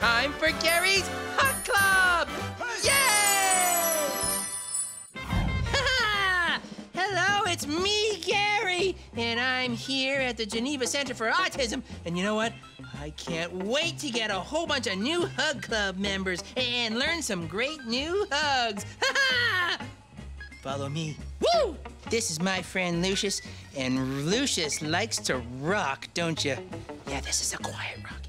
time for Gary's Hug Club! Yay! Hello, it's me, Gary, and I'm here at the Geneva Center for Autism. And you know what? I can't wait to get a whole bunch of new Hug Club members and learn some great new hugs. Follow me. Woo! This is my friend Lucius, and Lucius likes to rock, don't you? Yeah, this is a quiet rock.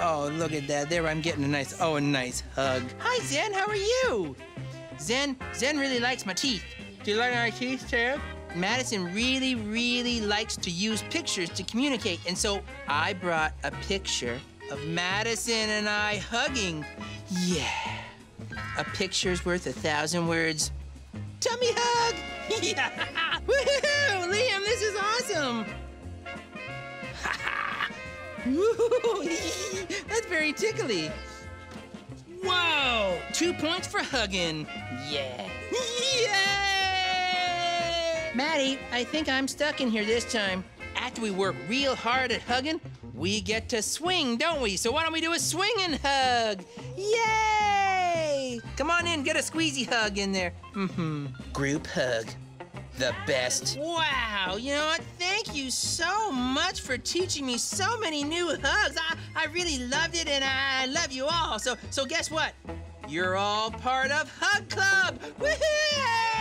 Oh, look at that. There I'm getting a nice, oh, a nice hug. Hi, Zen, how are you? Zen, Zen really likes my teeth. Do you like my teeth, too? Madison really, really likes to use pictures to communicate, and so I brought a picture of Madison and I hugging. Yeah. A picture's worth a thousand words. Tummy hug! Yeah! Woohoo! Liam, this is Woo! That's very tickly. Whoa! Two points for hugging. Yeah. Yay! Maddie, I think I'm stuck in here this time. After we work real hard at hugging, we get to swing, don't we? So why don't we do a swing and hug? Yay! Come on in, get a squeezy hug in there. Mm-hmm. Group hug. The best. Wow, you know what? Thank you so much for teaching me so many new hugs. I, I really loved it and I love you all. So so guess what? You're all part of Hug Club. Woohoo!